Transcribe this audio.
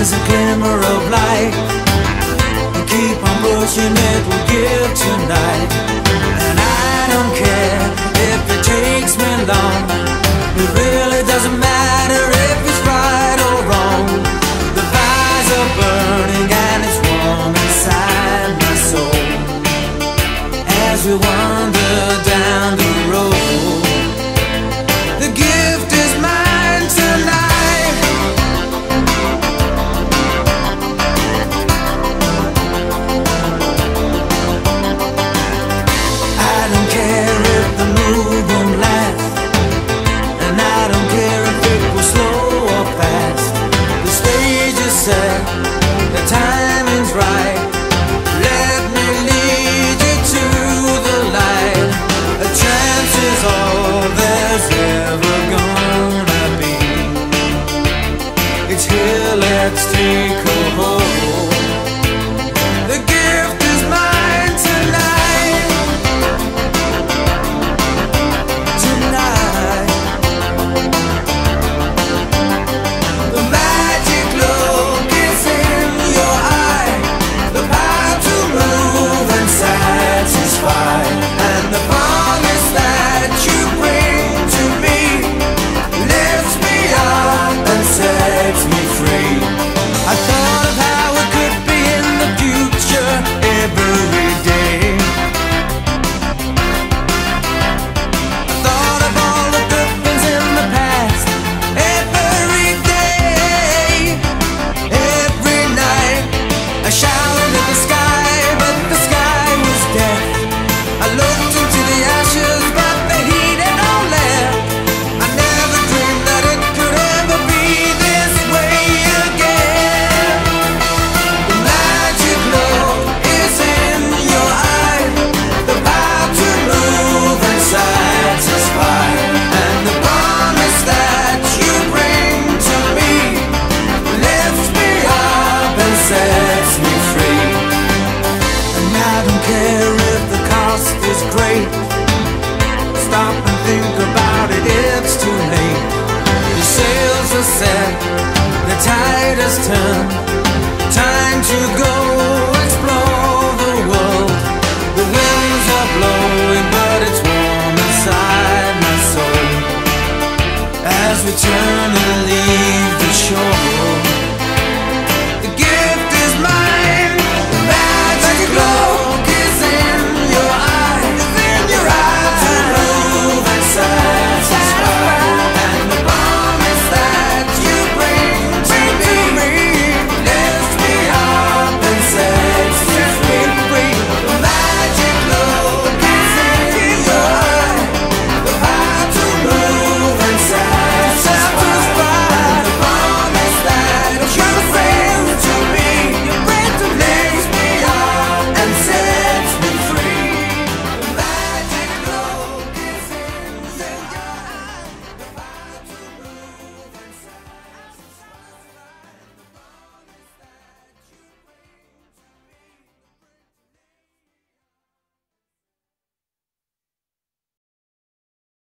there's a glimmer of light. And keep on pushing it will give tonight. And I don't care if it takes me long. It really doesn't matter if it's right or wrong. The fires are burning and it's warm inside my soul. As we wander Let's take sets me free. And I don't care if the cost is great. Stop and think about it, it's too late. The sails are set, the tide has turned. Time to go explore the world. The winds are blowing but it's warm inside my soul. As we turn